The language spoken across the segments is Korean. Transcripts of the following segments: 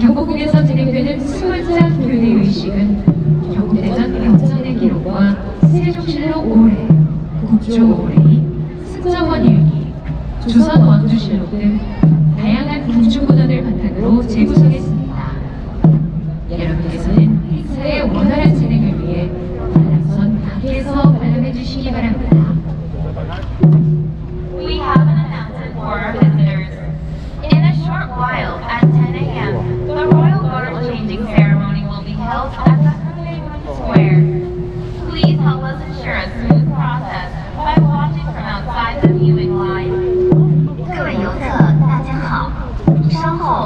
경복궁에서 진행되는 수문장 교대 의식은 경대전 병전의 기록과 세종실록 5회, 국조 5회, 승정원 일기, 조선 왕조실록 등 다양한 군주문헌을 바탕으로 재구성했습니다. 여러분께서는 행사의 원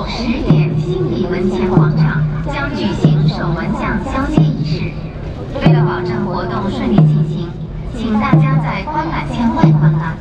十点，新义文前广场将举行首文将交接仪式。为了保证活动顺利进行，请大家在观览线外观览，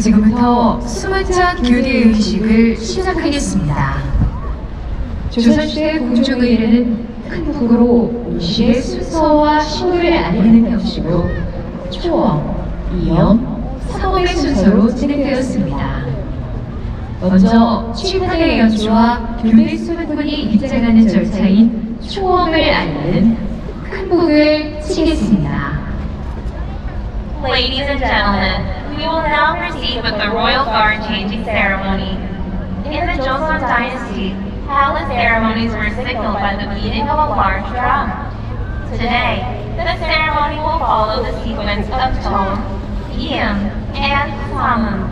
지금부터 수문장 교대 의식을 시작하겠습니다. 조선시대 공중의례는 큰 북으로 의식의 순서와 신도를 알리는 형식으로 초엄, 이엄, 삼엄의 순서로 진행되었습니다. 먼저 취판의 연주와 교대 수문군이 입장하는 절차인 초엄을 알리는 큰 북을 치겠습니다. Ladies and gentlemen, we will now proceed with the Royal Guard changing ceremony. In the Joseon Dynasty, palace ceremonies were signaled by the beating of a large drum. Today, the ceremony will follow the sequence of Tom, Iem, and Samum,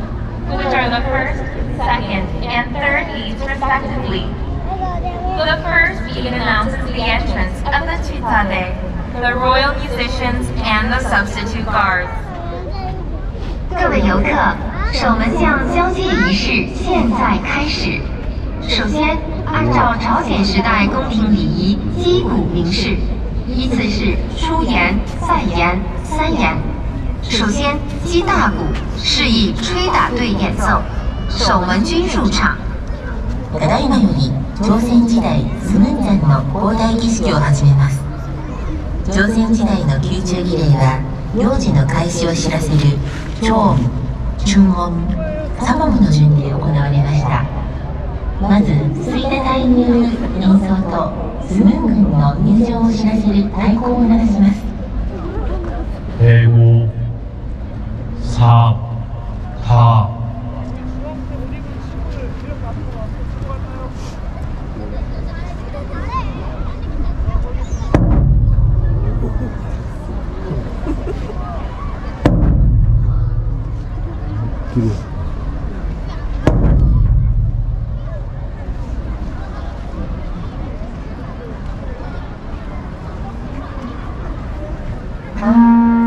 which are the first, second, and third beats respectively. The first beat announces the entrance of the Chitade, the royal musicians, and the substitute guards. 各位游客，守门将交接仪式现在开始。首先，按照朝鲜时代宫廷礼仪击鼓鸣示，依次是出言、再言、三言。首先击大鼓，示意吹打队演奏，守门军入场。ただいまより朝鮮時代スムンジャンの交代儀式を始めます朝鮮時代の宮中儀礼は行事の開始を知らせる 長音、中音、三音の順で行われました。まず水田隊による演奏とスムーン軍の入場を知らせる太鼓を鳴らします。대구4 4 Huh?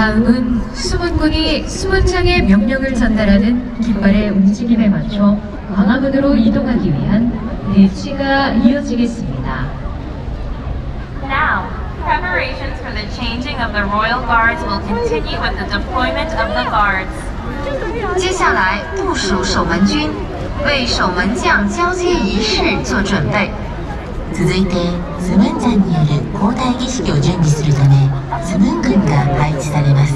다음은 수문군이 수문장의 명령을 전달하는 깃발의 움직임에 맞춰 광화문으로 이동하기 위한 대치가 이어지겠습니다. Now, preparations for the changing of the Royal Guards will continue with the deployment of the guards. 接下来部署守门军，为守门将交接仪式做准备。続いてスムーン山による交代儀式を準備するため が配置されます。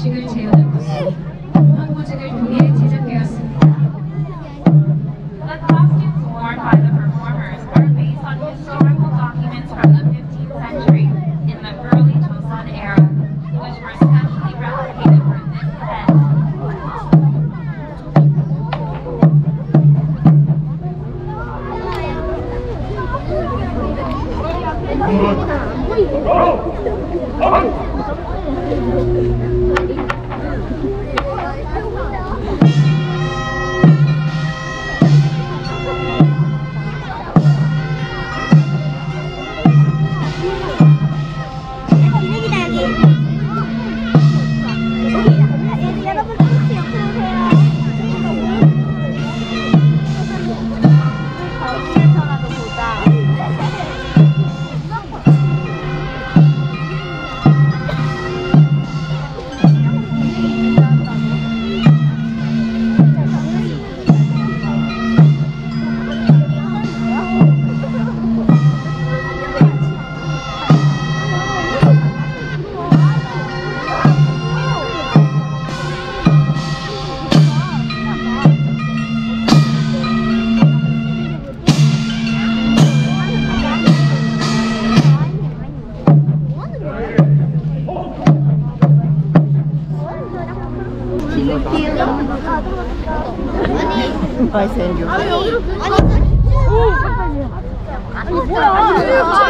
15세기 복식을 재현한 것으로 공 Oh! 아니 뭐야?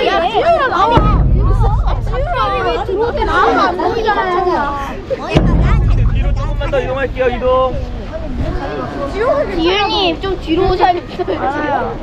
야 지우라 나와. 지우라 왜 들어오게 나와 안 보이잖아. 뒤로 조금만 더 이동할게요 이동 지윤이 좀 뒤로 오셔야겠어요.